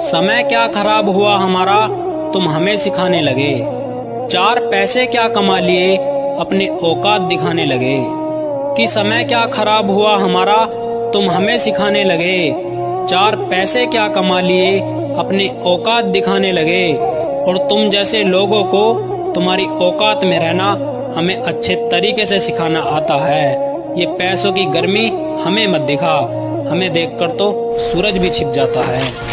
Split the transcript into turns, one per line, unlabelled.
समय क्या खराब हुआ हमारा? तुम हमें सिखाने लगे। चार पैसे क्या कमा लिए? अपने औकात दिखाने लगे। कि समय क्या खराब हुआ हमारा? तुम हमें सिखाने लगे। चार पैसे क्या कमा लिए? अपने औकात दिखाने लगे। और तुम जैसे लोगों को तुम्हारी औकात में रहना हमें अच्छे तरीके से सिखाना आता है। ये पैसों की गर्मी हमें मत दिखा। हमें देखकर तो सूरज भी छिप जाता है।